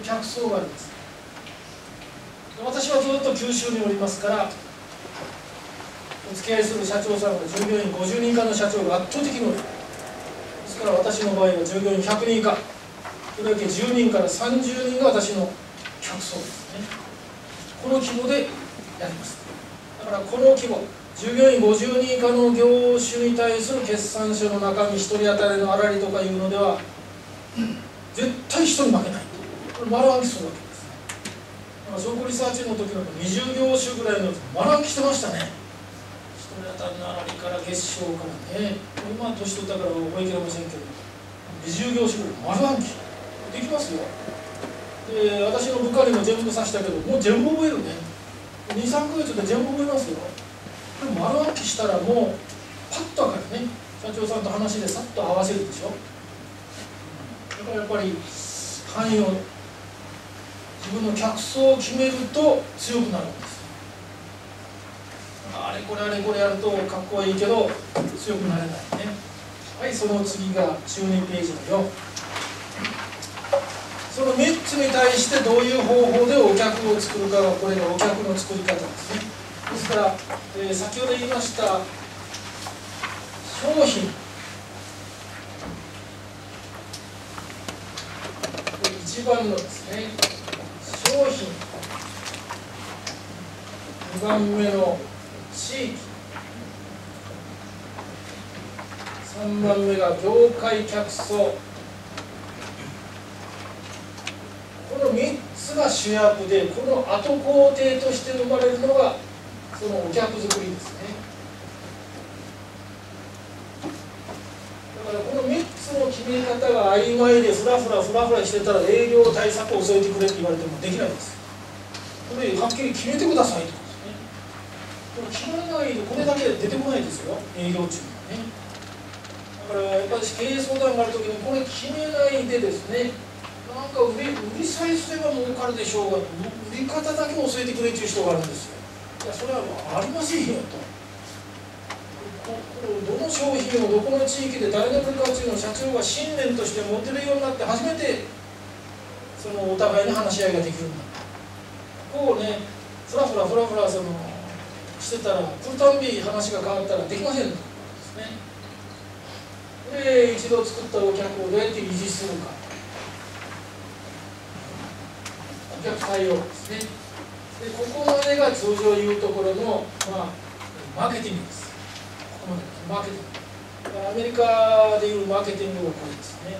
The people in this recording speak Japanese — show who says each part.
Speaker 1: 客層があります。私はずっと九州におりますからお付き合いする社長さんが従業員50人以下の社長が圧倒的に多い。ですから私の場合は従業員100人以下それだけ10人から30人が私の客層ですね。この規模でやります。だからこの規模従業員50人以下の業種に対する決算書の中身1人当たりの粗利とかいうのでは絶対人に負けない。これ丸暗記するわけですだから証拠リサーチの時の20業種ぐらいの丸暗記してましたね。1人当たりの粗利から月賞からね。今は年取ったから覚えきれませんけど20業種ぐらい丸暗記。できますよ。で私の部下にも全部さしたけどもう全部覚えるね。23ヶ月で全部覚えますよ。でも丸暗記したらもうパッと分かるね。社長さんと話でさっと合わせるでしょ。だからやっぱり範囲を自分の客層を決めると強くなるんです。あれこれあれこれやるとかっこいいけど強くなれないね。はいその次が12ページの4その3つに対してどういう方法でお客を作るかがこれがお客の作り方ですね。ですから、えー、先ほど言いました商品。1番のですね。商品2番目の地域。3番目が業界客層。この3つが主役でこの後工程として生まれるのがそのお客作りですねだからこの3つの決め方が曖昧でフラフラフラフラしてたら営業対策を添えてくれって言われてもできないです。これはっきり決めてくださいとこれ決まらないでこれだけで出てこないですよ。営業中にはね。だからやっぱり経営相談がある時にこれ決めないでですね。なんか売り売りさえすれば儲かるでしょうが売り方だけ教えてくれっていう人があるんですよ。いやそれはありませんよと。どの商品をどこの地域で誰の部かっていうの社長が信念として持てるようになって初めてそのお互いに話し合いができるんだこうねふらふらふらふらそのしてたら来るたんび話が変わったらできませんですねで一度作ったお客をどうやって維持するかお客対応ですねでここまでが通常言うところの、まあ、マーケティングですマーケティング。アメリカでいうマーケティングをこれですね。